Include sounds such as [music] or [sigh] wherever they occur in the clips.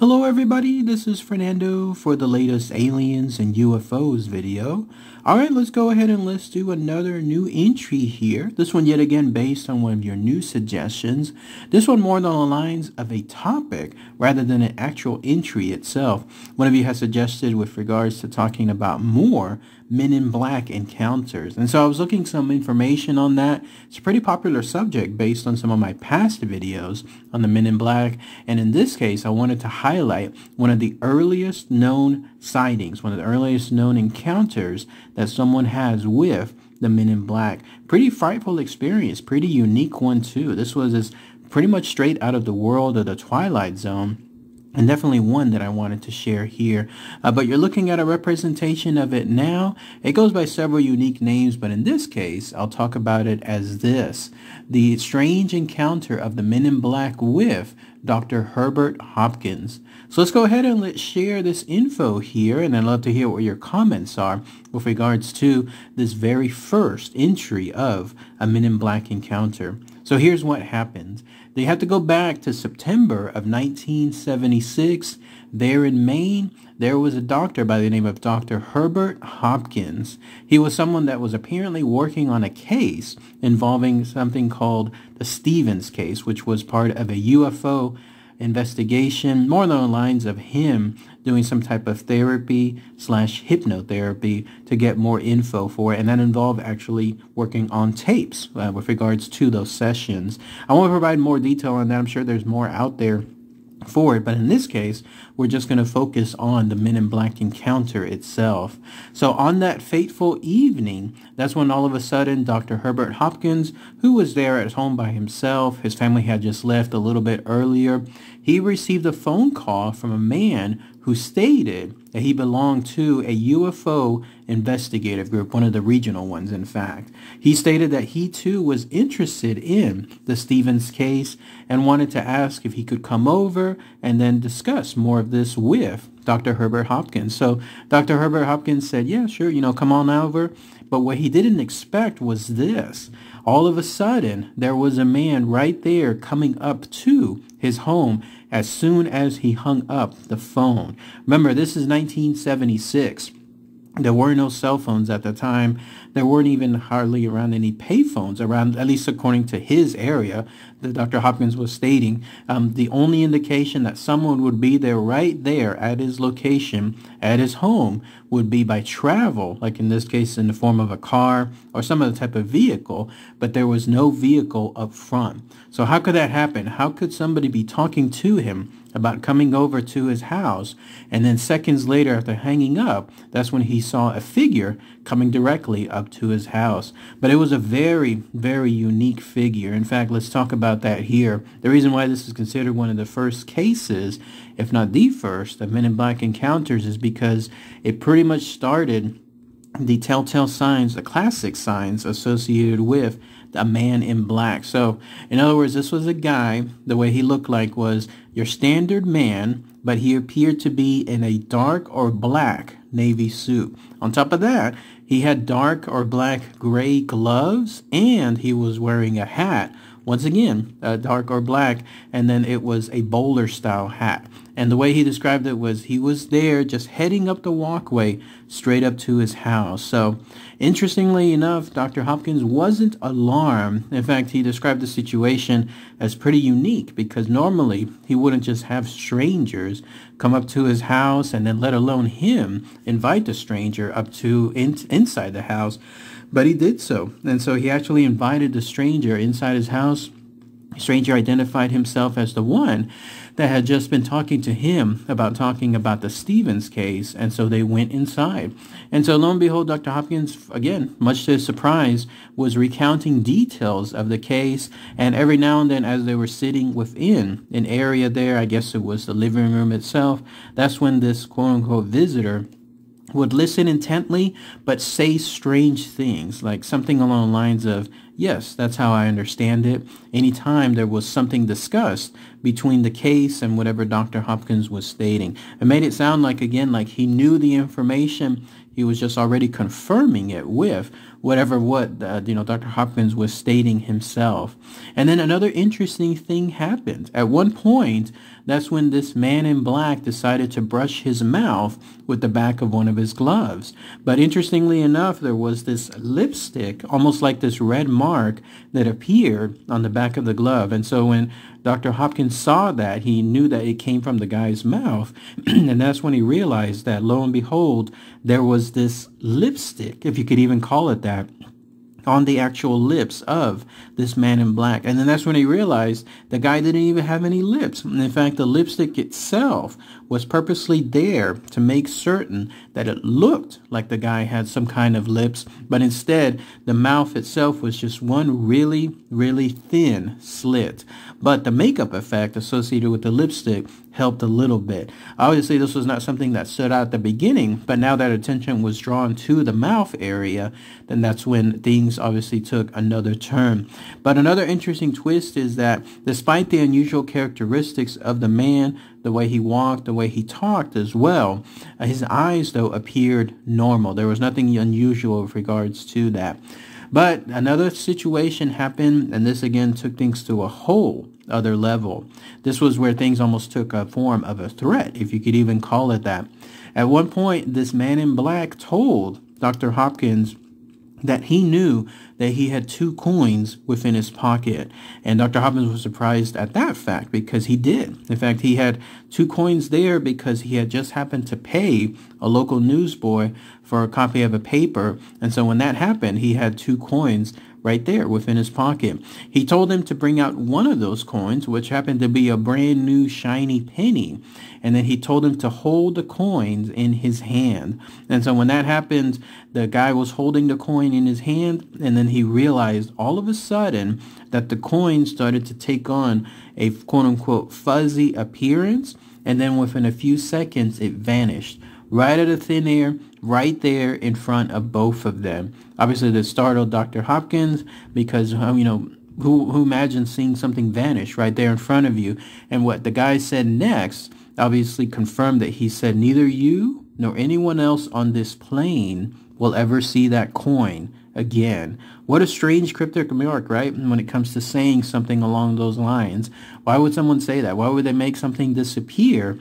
Hello everybody, this is Fernando for the latest aliens and UFOs video. Alright, let's go ahead and let's do another new entry here. This one yet again based on one of your new suggestions. This one more along the lines of a topic rather than an actual entry itself. One of you has suggested with regards to talking about more Men in Black encounters. And so I was looking some information on that. It's a pretty popular subject based on some of my past videos on the Men in Black. And in this case, I wanted to highlight one of the earliest known sightings, one of the earliest known encounters that someone has with the Men in Black. Pretty frightful experience, pretty unique one too. This was as pretty much straight out of the world of the Twilight Zone and definitely one that I wanted to share here. Uh, but you're looking at a representation of it now. It goes by several unique names, but in this case, I'll talk about it as this. The strange encounter of the men in black with Dr. Herbert Hopkins. So let's go ahead and let's share this info here, and I'd love to hear what your comments are with regards to this very first entry of a Men in Black encounter. So here's what happened. They have to go back to September of 1976. There in Maine, there was a doctor by the name of Dr. Herbert Hopkins. He was someone that was apparently working on a case involving something called the Stephens case, which was part of a UFO investigation, more along the lines of him doing some type of therapy slash hypnotherapy to get more info for it. And that involved actually working on tapes uh, with regards to those sessions. I won't provide more detail on that. I'm sure there's more out there for it. But in this case, we're just going to focus on the Men in Black encounter itself. So on that fateful evening, that's when all of a sudden Dr. Herbert Hopkins, who was there at home by himself, his family had just left a little bit earlier, he received a phone call from a man who stated that he belonged to a UFO investigative group, one of the regional ones, in fact. He stated that he too was interested in the Stephens case and wanted to ask if he could come over and then discuss more of this with Dr. Herbert Hopkins. So Dr. Herbert Hopkins said, yeah, sure, you know, come on over. But what he didn't expect was this. All of a sudden, there was a man right there coming up to his home as soon as he hung up the phone. Remember, this is 1976. There were no cell phones at the time. There weren't even hardly around any payphones around, at least according to his area that Dr. Hopkins was stating. Um, the only indication that someone would be there right there at his location, at his home, would be by travel, like in this case in the form of a car or some other type of vehicle, but there was no vehicle up front. So how could that happen? How could somebody be talking to him about coming over to his house. And then seconds later, after hanging up, that's when he saw a figure coming directly up to his house. But it was a very, very unique figure. In fact, let's talk about that here. The reason why this is considered one of the first cases, if not the first, of Men in Black encounters is because it pretty much started the telltale signs, the classic signs associated with a man in black. So, in other words, this was a guy, the way he looked like was your standard man, but he appeared to be in a dark or black navy suit. On top of that, he had dark or black gray gloves, and he was wearing a hat once again, uh, dark or black, and then it was a bowler style hat. And the way he described it was he was there just heading up the walkway straight up to his house. So interestingly enough, Dr. Hopkins wasn't alarmed. In fact, he described the situation as pretty unique because normally he wouldn't just have strangers come up to his house and then let alone him invite the stranger up to in, inside the house. But he did so. And so he actually invited the stranger inside his house. The stranger identified himself as the one that had just been talking to him about talking about the Stephens case. And so they went inside. And so lo and behold, Dr. Hopkins, again, much to his surprise, was recounting details of the case. And every now and then as they were sitting within an area there, I guess it was the living room itself, that's when this quote unquote visitor would listen intently but say strange things, like something along the lines of, yes, that's how I understand it. Anytime there was something discussed between the case and whatever Dr. Hopkins was stating. It made it sound like, again, like he knew the information, He was just already confirming it with whatever what uh, you know Dr. Hopkins was stating himself. And then another interesting thing happened. At one point, that's when this man in black decided to brush his mouth with the back of one of his gloves. But interestingly enough, there was this lipstick, almost like this red mark that appeared on the back of the glove. And so when Dr. Hopkins saw that, he knew that it came from the guy's mouth. [clears throat] and that's when he realized that, lo and behold, there was this lipstick, if you could even call it that, on the actual lips of this man in black. And then that's when he realized the guy didn't even have any lips. And in fact, the lipstick itself was purposely there to make certain that it looked like the guy had some kind of lips, but instead the mouth itself was just one really, really thin slit. But the makeup effect associated with the lipstick helped a little bit. Obviously, this was not something that stood out at the beginning, but now that attention was drawn to the mouth area, then that's when things obviously took another turn. But another interesting twist is that despite the unusual characteristics of the man, the way he walked, the way he talked as well, uh, his eyes, though, appeared normal. There was nothing unusual with regards to that. But another situation happened, and this again took things to a whole other level. This was where things almost took a form of a threat, if you could even call it that. At one point, this man in black told Dr. Hopkins that he knew that he had two coins within his pocket. And Dr. Hopkins was surprised at that fact because he did. In fact, he had two coins there because he had just happened to pay a local newsboy for a copy of a paper. And so when that happened, he had two coins right there within his pocket. He told him to bring out one of those coins, which happened to be a brand new shiny penny. And then he told him to hold the coins in his hand. And so when that happened, the guy was holding the coin in his hand. And then he realized all of a sudden that the coin started to take on a quote unquote fuzzy appearance. And then within a few seconds, it vanished right out of thin air, right there in front of both of them. Obviously, this startled Dr. Hopkins because, um, you know, who, who imagines seeing something vanish right there in front of you? And what the guy said next obviously confirmed that he said, neither you nor anyone else on this plane will ever see that coin again. What a strange cryptic remark, right? When it comes to saying something along those lines. Why would someone say that? Why would they make something disappear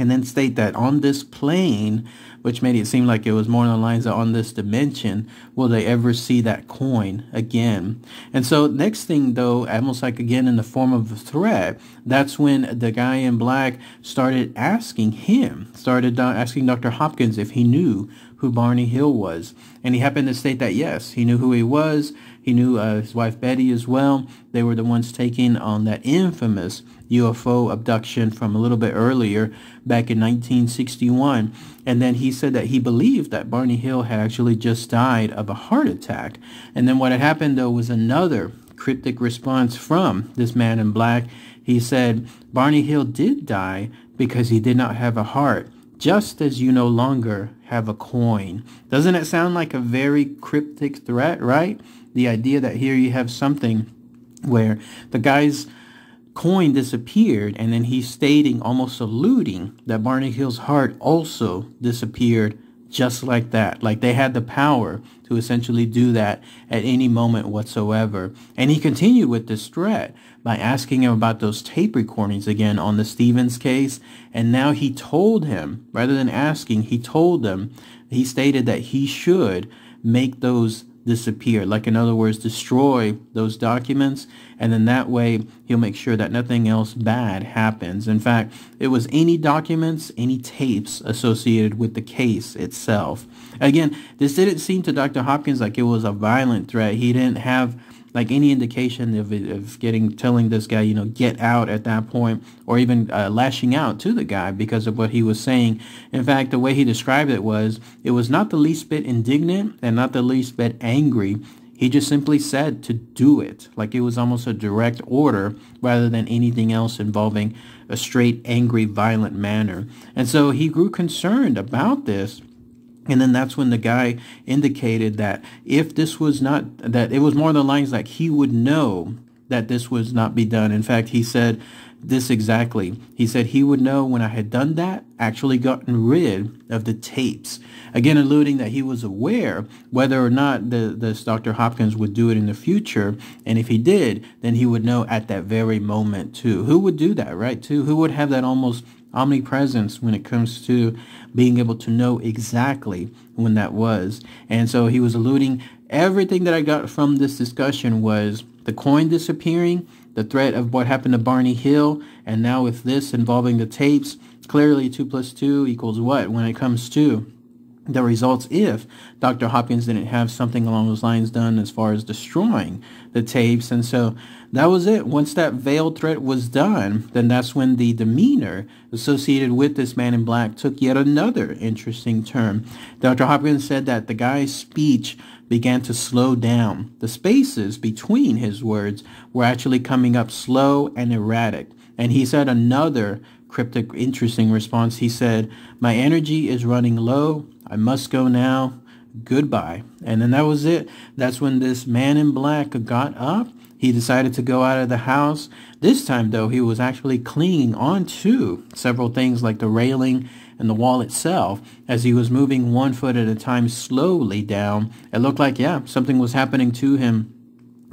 and then state that on this plane, which made it seem like it was more on the lines of on this dimension, will they ever see that coin again? And so next thing though, almost like again in the form of a threat, that's when the guy in black started asking him, started asking Dr. Hopkins if he knew who Barney Hill was. And he happened to state that yes, he knew who he was. He knew uh, his wife Betty as well. They were the ones taking on that infamous UFO abduction from a little bit earlier back in 1961. And then he said that he believed that Barney Hill had actually just died of a heart attack. And then what had happened though was another cryptic response from this man in black. He said Barney Hill did die because he did not have a heart just as you no longer have a coin. Doesn't it sound like a very cryptic threat, right? The idea that here you have something where the guy's coin disappeared and then he's stating, almost alluding, that Barney Hill's heart also disappeared just like that. Like they had the power to essentially do that at any moment whatsoever. And he continued with this threat by asking him about those tape recordings again on the Stephens case. And now he told him, rather than asking, he told them, he stated that he should make those disappear. Like in other words, destroy those documents and then that way he'll make sure that nothing else bad happens. In fact, it was any documents, any tapes associated with the case itself. Again, this didn't seem to Dr. Hopkins like it was a violent threat. He didn't have like any indication of, of getting telling this guy you know get out at that point or even uh, lashing out to the guy because of what he was saying. In fact the way he described it was it was not the least bit indignant and not the least bit angry. He just simply said to do it. Like it was almost a direct order rather than anything else involving a straight angry violent manner. And so he grew concerned about this and then that's when the guy indicated that if this was not, that it was more the lines like he would know that this was not be done. In fact, he said this exactly. He said he would know when I had done that, actually gotten rid of the tapes. Again, alluding that he was aware whether or not the, this Dr. Hopkins would do it in the future. And if he did, then he would know at that very moment too. Who would do that, right? Too? Who would have that almost omnipresence when it comes to being able to know exactly when that was. And so he was alluding, everything that I got from this discussion was the coin disappearing, the threat of what happened to Barney Hill, and now with this involving the tapes, clearly 2 plus 2 equals what when it comes to the results if Dr. Hopkins didn't have something along those lines done as far as destroying the tapes. And so that was it. Once that veiled threat was done, then that's when the demeanor associated with this man in black took yet another interesting turn. Dr. Hopkins said that the guy's speech began to slow down. The spaces between his words were actually coming up slow and erratic. And he said another cryptic, interesting response. He said, My energy is running low. I must go now. Goodbye. And then that was it. That's when this man in black got up. He decided to go out of the house. This time, though, he was actually clinging onto several things like the railing and the wall itself as he was moving one foot at a time slowly down. It looked like, yeah, something was happening to him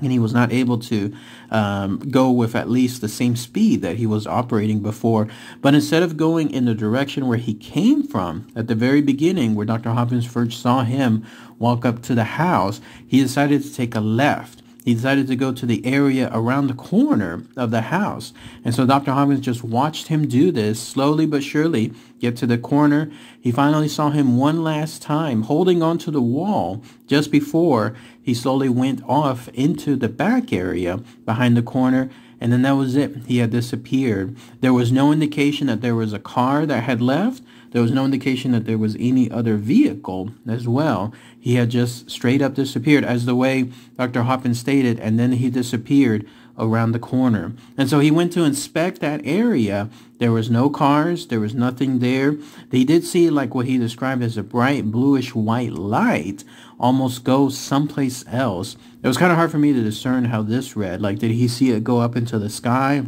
and he was not able to um, go with at least the same speed that he was operating before. But instead of going in the direction where he came from at the very beginning, where Dr. Hopkins first saw him walk up to the house, he decided to take a left he decided to go to the area around the corner of the house. And so Dr. Hopkins just watched him do this slowly but surely get to the corner. He finally saw him one last time holding onto the wall just before he slowly went off into the back area behind the corner. And then that was it. He had disappeared. There was no indication that there was a car that had left. There was no indication that there was any other vehicle as well. He had just straight up disappeared, as the way Dr. Hopkins stated, and then he disappeared around the corner. And so he went to inspect that area. There was no cars. There was nothing there. He did see like what he described as a bright bluish white light almost go someplace else. It was kind of hard for me to discern how this read. Like, did he see it go up into the sky?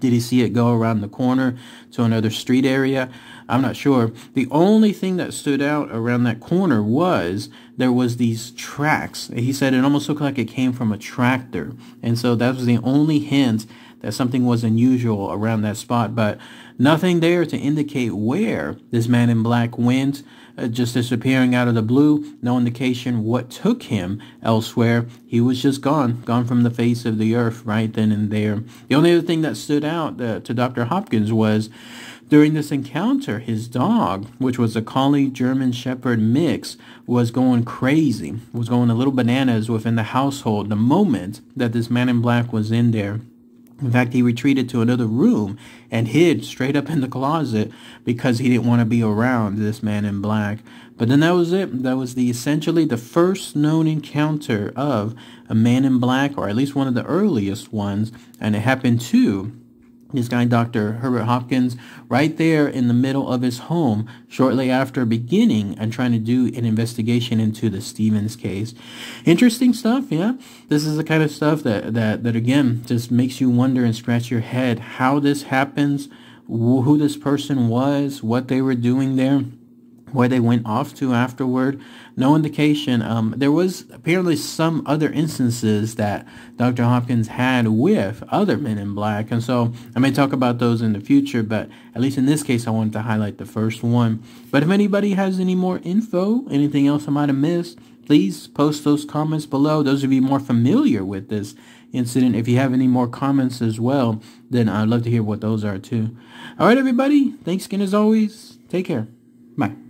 Did he see it go around the corner to another street area? I'm not sure. The only thing that stood out around that corner was there was these tracks. He said it almost looked like it came from a tractor. And so that was the only hint that something was unusual around that spot, but nothing there to indicate where this man in black went, uh, just disappearing out of the blue, no indication what took him elsewhere. He was just gone, gone from the face of the earth right then and there. The only other thing that stood out uh, to Dr. Hopkins was during this encounter, his dog, which was a collie German Shepherd mix, was going crazy, was going a little bananas within the household the moment that this man in black was in there. In fact, he retreated to another room and hid straight up in the closet because he didn't want to be around this man in black. But then that was it. That was the essentially the first known encounter of a man in black, or at least one of the earliest ones, and it happened to this guy, Dr. Herbert Hopkins, right there in the middle of his home shortly after beginning and trying to do an investigation into the Stephens case. Interesting stuff, yeah? This is the kind of stuff that, that, that again, just makes you wonder and scratch your head how this happens, who this person was, what they were doing there where they went off to afterward. No indication. Um, there was apparently some other instances that Dr. Hopkins had with other men in black. And so I may talk about those in the future, but at least in this case, I wanted to highlight the first one. But if anybody has any more info, anything else I might have missed, please post those comments below. Those of you more familiar with this incident, if you have any more comments as well, then I'd love to hear what those are too. All right, everybody. Thanks again as always. Take care. Bye.